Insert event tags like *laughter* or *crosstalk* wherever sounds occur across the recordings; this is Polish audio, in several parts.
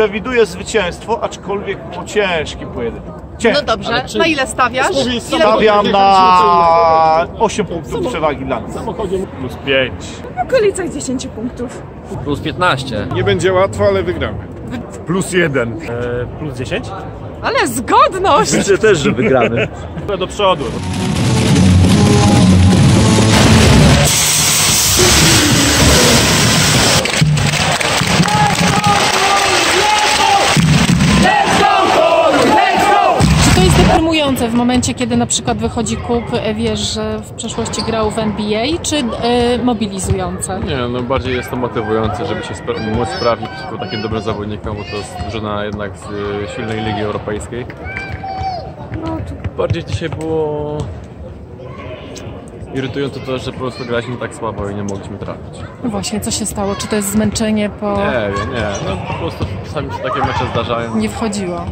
Przewiduję zwycięstwo, aczkolwiek po ciężkim pojedynku. No Ciężki. dobrze, na ile stawiasz? Ile Stawiam na 8 punktów przewagi dla nas. Plus 5. W okolicach 10 punktów. Plus 15. Nie będzie łatwo, ale wygramy. Plus 1. E, plus 10? Ale zgodność! Myślę też, że wygramy. *laughs* Do przodu. W momencie, kiedy na przykład wychodzi kup, e, wiesz, że w przeszłości grał w NBA, czy e, mobilizujące? Nie, no bardziej jest to motywujące, żeby się spra- móc sprawdzić przeciwko takim dobrym zawodnikom, bo to jest drużyna jednak z y, silnej ligi europejskiej. No, to bardziej dzisiaj było irytujące to, że po prostu graliśmy tak słabo i nie mogliśmy trafić. No właśnie, co się stało? Czy to jest zmęczenie po... Nie nie, no po prostu czasami się takie mecze zdarzają. Nie wchodziło.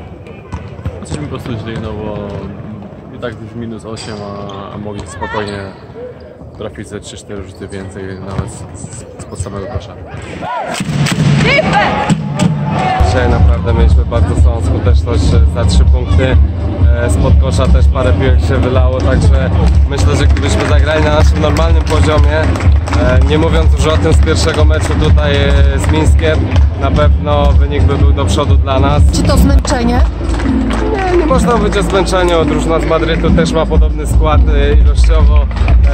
Jesteśmy po prostu źli, no bo i tak już minus 8, a, a mogli spokojnie trafić ze 3-4 rzuty więcej nawet z, z, z samego kosza. Dzisiaj naprawdę mieliśmy bardzo słabą skuteczność za trzy punkty. E, Spod kosza też parę piłek się wylało, także myślę, że gdybyśmy zagrali na naszym normalnym poziomie, e, nie mówiąc już o tym z pierwszego meczu tutaj e, z Mińskiem, na pewno wynik by był do przodu dla nas. Czy to zmęczenie? Nie, można mówić o zmęczeniu. Drużyna z Madrytu też ma podobny skład e, ilościowo.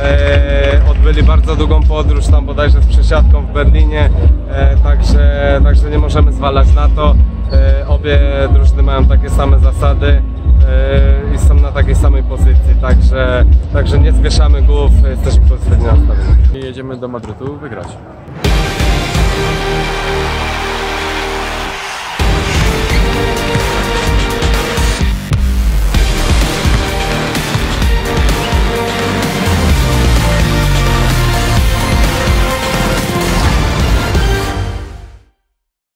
E, odbyli bardzo długą podróż, tam bodajże z przesiadką w Berlinie, e, także, także nie możemy zwalać na to. Obie drużyny mają takie same zasady i są na takiej samej pozycji, także, także nie zwieszamy głów, jesteśmy pozytywnie nastawieni. Jedziemy do Madrytu wygrać.